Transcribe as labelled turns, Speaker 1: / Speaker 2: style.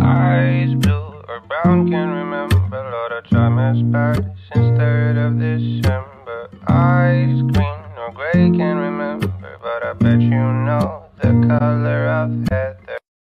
Speaker 1: Eyes blue or brown, can't remember. Lord, I try my best since 3rd of December. Eyes green or gray, can remember. But I bet you know the color of heaven.